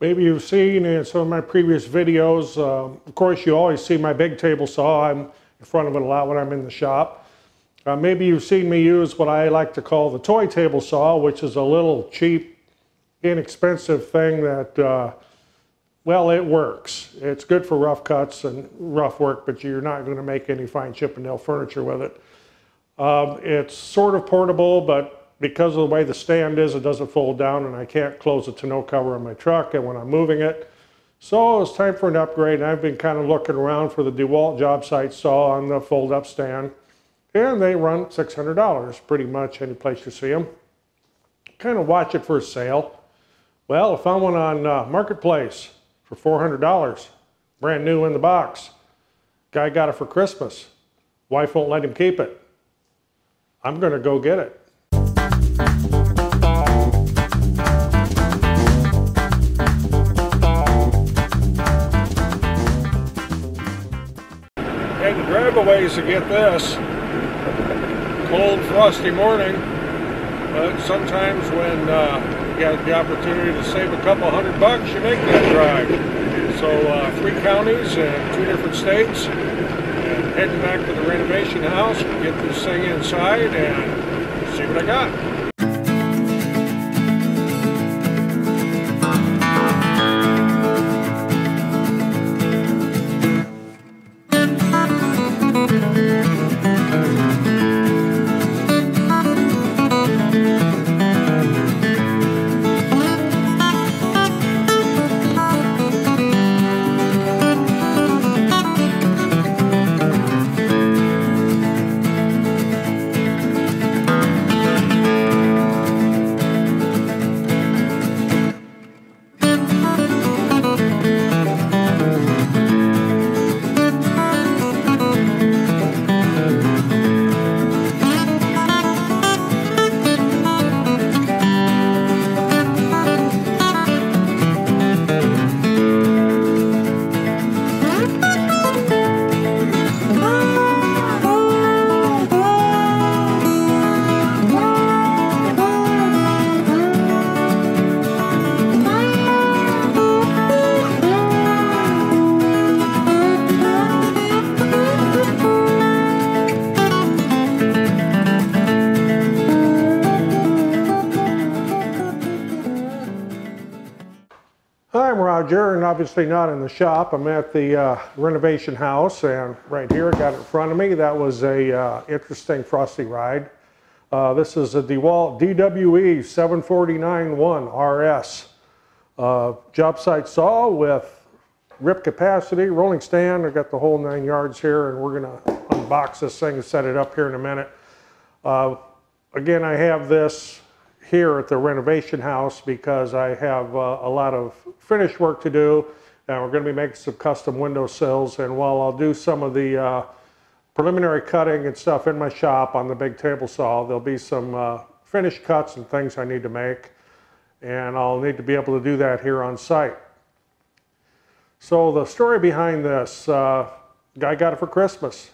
Maybe you've seen in some of my previous videos, uh, of course you always see my big table saw. I'm in front of it a lot when I'm in the shop. Uh, maybe you've seen me use what I like to call the toy table saw, which is a little cheap, inexpensive thing that, uh, well, it works. It's good for rough cuts and rough work, but you're not going to make any fine Chippendale furniture with it. Um, it's sort of portable, but because of the way the stand is, it doesn't fold down and I can't close the tonneau cover on my truck and when I'm moving it. So it's time for an upgrade. And I've been kind of looking around for the DeWalt job site saw on the fold up stand and they run $600 pretty much any place you see them. Kind of watch it for a sale. Well, if I found one on uh, Marketplace for $400, brand new in the box. Guy got it for Christmas. Wife won't let him keep it. I'm going to go get it. To drive a ways to get this. Cold, frosty morning, but sometimes when uh, you have the opportunity to save a couple hundred bucks, you make that drive. So uh, three counties and two different states, and heading back to the renovation house, get this thing inside and see what I got. Obviously not in the shop. I'm at the uh, renovation house, and right here, I got it in front of me. That was a uh, interesting frosty ride. Uh, this is a DeWalt DWE 749-1 RS uh, job site saw with rip capacity, rolling stand. I've got the whole nine yards here, and we're going to unbox this thing and set it up here in a minute. Uh, again, I have this here at the renovation house because I have uh, a lot of finish work to do and we're going to be making some custom window sills and while I'll do some of the uh, preliminary cutting and stuff in my shop on the big table saw there'll be some uh, finish cuts and things I need to make and I'll need to be able to do that here on site. So the story behind this, uh, guy got it for Christmas.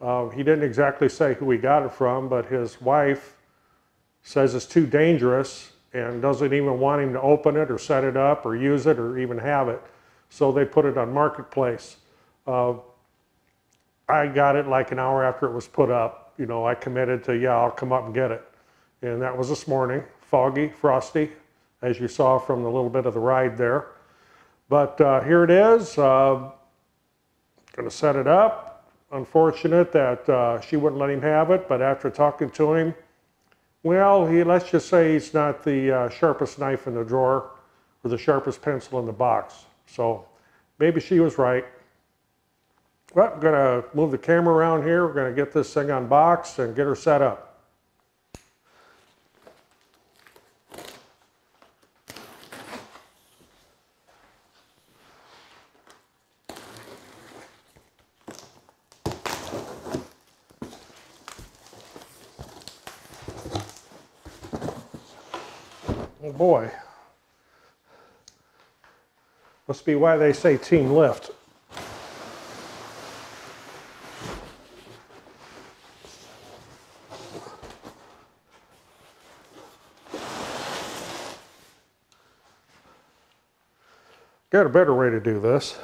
Uh, he didn't exactly say who he got it from, but his wife says it's too dangerous and doesn't even want him to open it or set it up or use it or even have it. So they put it on Marketplace. Uh, I got it like an hour after it was put up. You know, I committed to, yeah, I'll come up and get it. And that was this morning, foggy, frosty, as you saw from the little bit of the ride there. But uh, here it is. Uh, going to set it up. Unfortunate that uh, she wouldn't let him have it, but after talking to him, well, he, let's just say he's not the uh, sharpest knife in the drawer or the sharpest pencil in the box. So maybe she was right. Well, I'm going to move the camera around here. We're going to get this thing unboxed and get her set up. Oh boy. Must be why they say team lift. got a better way to do this.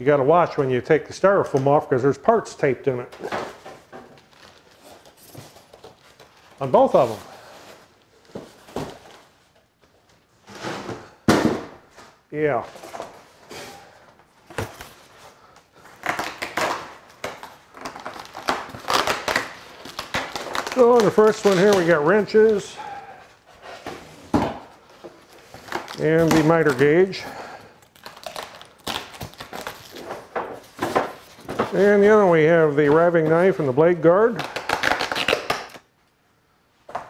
You got to watch when you take the styrofoam off because there's parts taped in it. On both of them. Yeah. So on the first one here we got wrenches and the miter gauge. And the other we have the riving knife and the blade guard.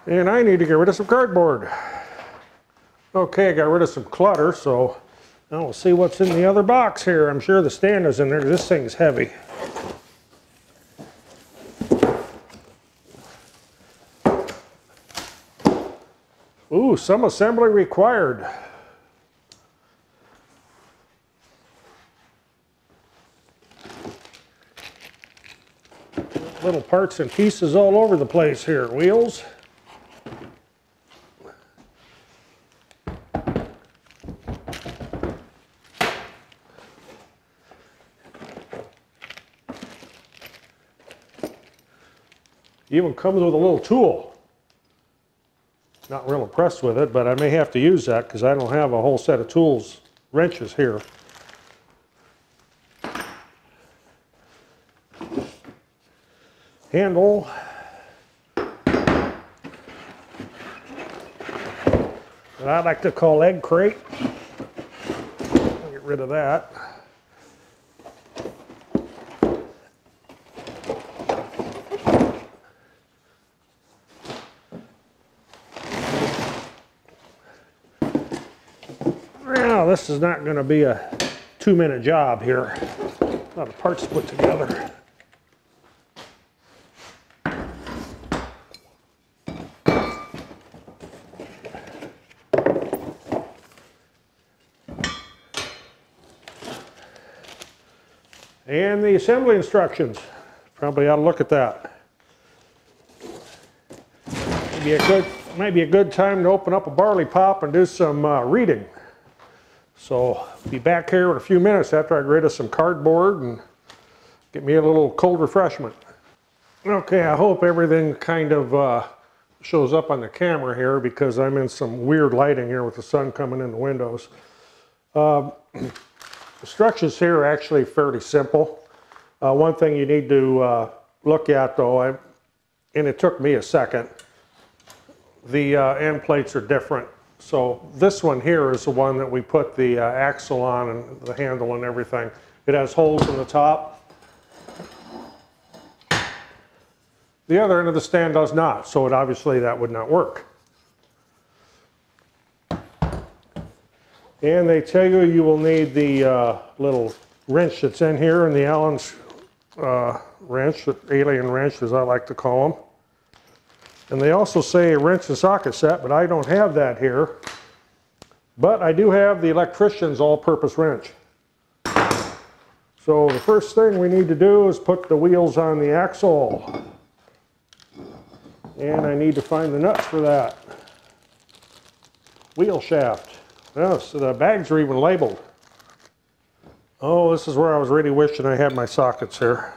And I need to get rid of some cardboard. Okay, I got rid of some clutter, so now we'll see what's in the other box here. I'm sure the stand is in there. This thing's heavy. Ooh, some assembly required. Little parts and pieces all over the place here. Wheels. Even comes with a little tool. Not real impressed with it, but I may have to use that because I don't have a whole set of tools, wrenches here. Handle. That I like to call egg crate. Get rid of that. Well, this is not going to be a two minute job here. A lot of parts put together. And assembly instructions. Probably ought to look at that. Maybe a good, maybe a good time to open up a barley pop and do some uh, reading. So be back here in a few minutes after I rid of some cardboard and get me a little cold refreshment. Okay, I hope everything kind of uh, shows up on the camera here because I'm in some weird lighting here with the sun coming in the windows. Um, the structures here are actually fairly simple. Uh, one thing you need to uh, look at though, I, and it took me a second, the uh, end plates are different. So this one here is the one that we put the uh, axle on and the handle and everything. It has holes in the top. The other end of the stand does not, so it obviously that would not work. And they tell you you will need the uh, little wrench that's in here and the Allen's uh, wrench, alien wrench as I like to call them. And they also say wrench and socket set, but I don't have that here. But I do have the electrician's all-purpose wrench. So the first thing we need to do is put the wheels on the axle. And I need to find the nuts for that. Wheel shaft. Oh, so the bags are even labeled. Oh, this is where I was really wishing I had my sockets here.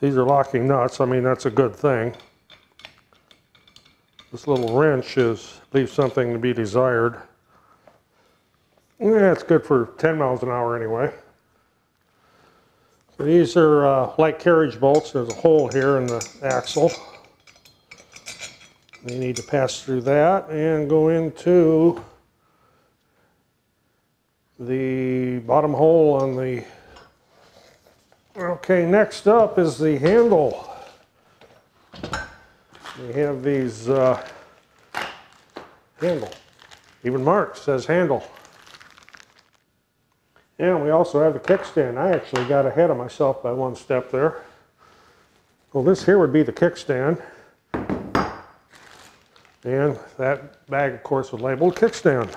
These are locking nuts. I mean, that's a good thing. This little wrench is leaves something to be desired. Yeah, it's good for 10 miles an hour anyway. So these are uh, light carriage bolts. There's a hole here in the axle. They need to pass through that and go into the bottom hole on the okay next up is the handle. We have these uh, handle. Even mark says handle. And we also have the kickstand. I actually got ahead of myself by one step there. Well, this here would be the kickstand. And that bag, of course, was labeled kickstand.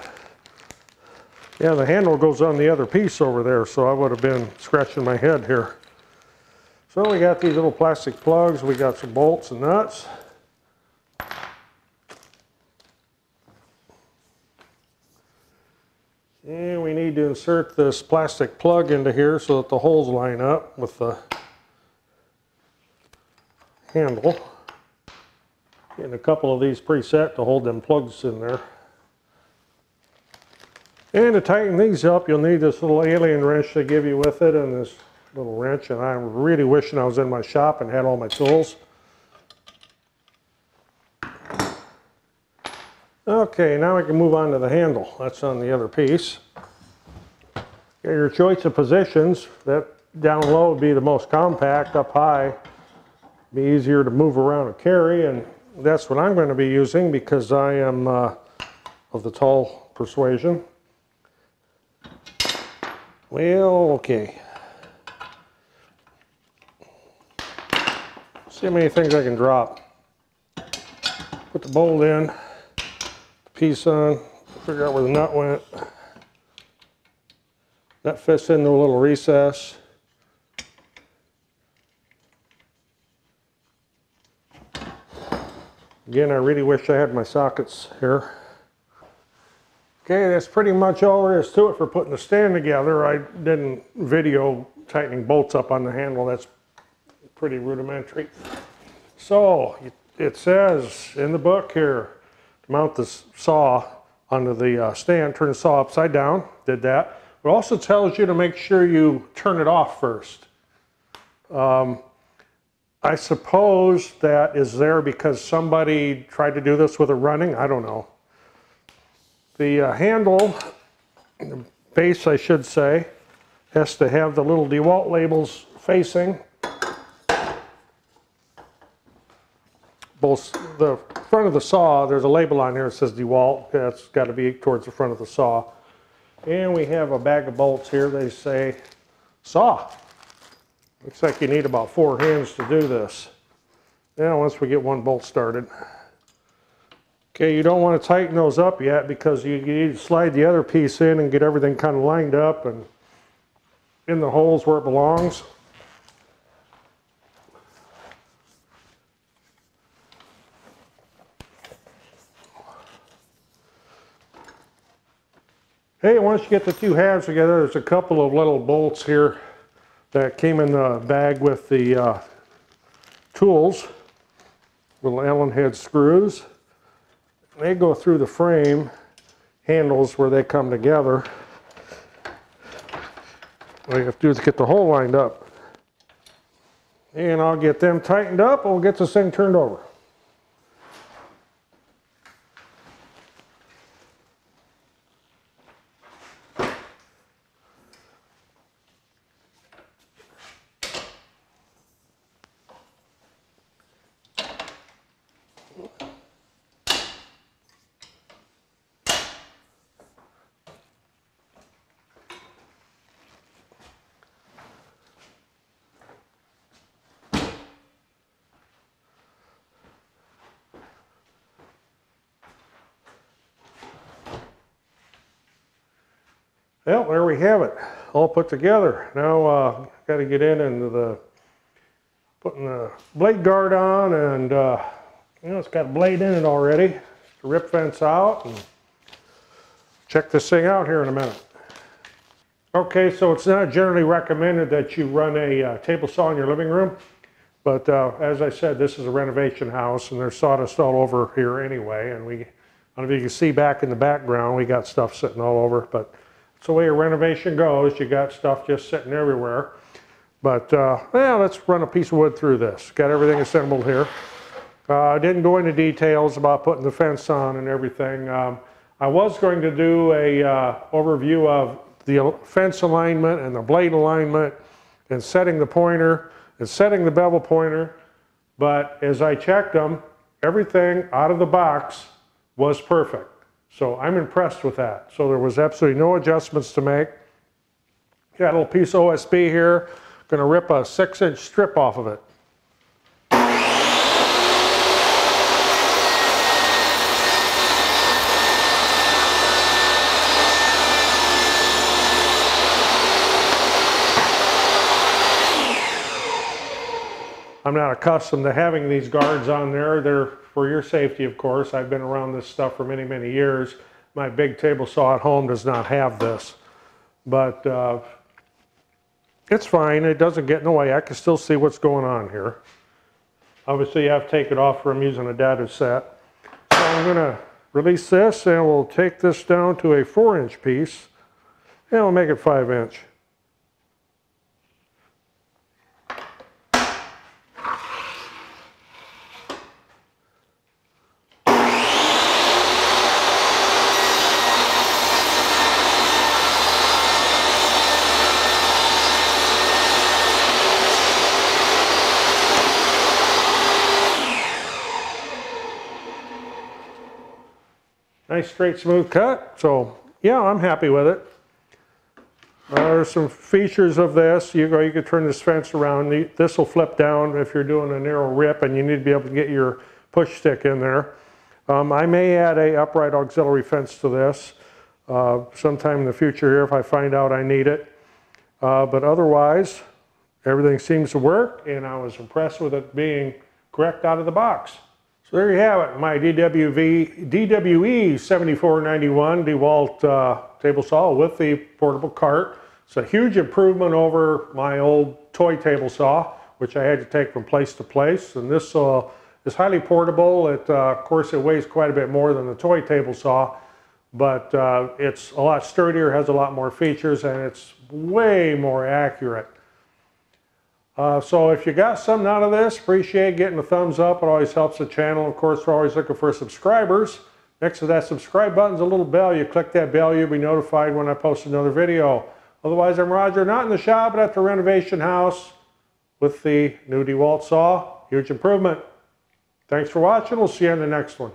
Yeah, the handle goes on the other piece over there, so I would have been scratching my head here. So we got these little plastic plugs, we got some bolts and nuts. And we need to insert this plastic plug into here so that the holes line up with the handle. Getting a couple of these preset to hold them plugs in there. And to tighten these up, you'll need this little alien wrench they give you with it and this little wrench. And I'm really wishing I was in my shop and had all my tools. Okay, now we can move on to the handle. That's on the other piece. Your choice of positions. That down low would be the most compact, up high be easier to move around and carry and that's what I'm going to be using because I am uh, of the tall persuasion. Well, okay. See how many things I can drop. Put the bolt in, the piece on, figure out where the nut went. That fits into a little recess. Again, I really wish I had my sockets here. Okay, that's pretty much all there is to it for putting the stand together. I didn't video tightening bolts up on the handle. That's pretty rudimentary. So, it says in the book here, mount the saw onto the uh, stand, turn the saw upside down, did that. It also tells you to make sure you turn it off first. Um, I suppose that is there because somebody tried to do this with a running. I don't know. The uh, handle, the base I should say, has to have the little DeWalt labels facing. Both the front of the saw, there's a label on here that says DeWalt. That's got to be towards the front of the saw. And we have a bag of bolts here. They say saw. Looks like you need about four hands to do this. Now once we get one bolt started. Okay, you don't want to tighten those up yet because you, need to slide the other piece in and get everything kind of lined up and in the holes where it belongs. Hey, once you get the two halves together, there's a couple of little bolts here that came in the bag with the uh, tools, little Allen head screws. They go through the frame handles where they come together. All you have to do is get the hole lined up. And I'll get them tightened up and we'll get this thing turned over. Well, there we have it, all put together. Now, uh, got to get in into the, putting the blade guard on and, uh, you know, it's got a blade in it already. Rip fence out and check this thing out here in a minute. Okay, so it's not generally recommended that you run a uh, table saw in your living room. But uh, as I said, this is a renovation house and there's sawdust all over here anyway. And we, I don't know if you can see back in the background, we got stuff sitting all over. But it's the way a renovation goes. You got stuff just sitting everywhere. But, uh, well, let's run a piece of wood through this. Got everything assembled here. Uh, I didn't go into details about putting the fence on and everything. Um, I was going to do a uh, overview of the fence alignment and the blade alignment and setting the pointer and setting the bevel pointer. But as I checked them, everything out of the box was perfect. So I'm impressed with that. So there was absolutely no adjustments to make. Got a little piece of OSB here. Going to rip a six inch strip off of it. I'm not accustomed to having these guards on there. They're for your safety, of course. I've been around this stuff for many, many years. My big table saw at home does not have this. But uh, it's fine. It doesn't get in the way. I can still see what's going on here. Obviously, I have taken it off from using a dado set. So I'm going to release this and we'll take this down to a 4-inch piece and we'll make it 5-inch. Nice straight smooth cut. So yeah, I'm happy with it. There's some features of this. You go, you can turn this fence around. This will flip down if you're doing a narrow rip and you need to be able to get your push stick in there. Um, I may add a upright auxiliary fence to this uh, sometime in the future here if I find out I need it. Uh, but otherwise, everything seems to work and I was impressed with it being correct out of the box. So there you have it, my DWV, DWE 7491 DeWalt uh, table saw with the portable cart. It's a huge improvement over my old toy table saw, which I had to take from place to place. And this uh, is highly portable. It, uh, of course, it weighs quite a bit more than the toy table saw, but uh, it's a lot sturdier, has a lot more features, and it's way more accurate. Uh, so if you got something out of this, appreciate getting a thumbs up. It always helps the channel. Of course, we're always looking for subscribers. Next to that subscribe button is a little bell. You click that bell, you'll be notified when I post another video. Otherwise, I'm Roger, not in the shop, but at the renovation house with the new DeWalt saw. Huge improvement. Thanks for watching. We'll see you in the next one.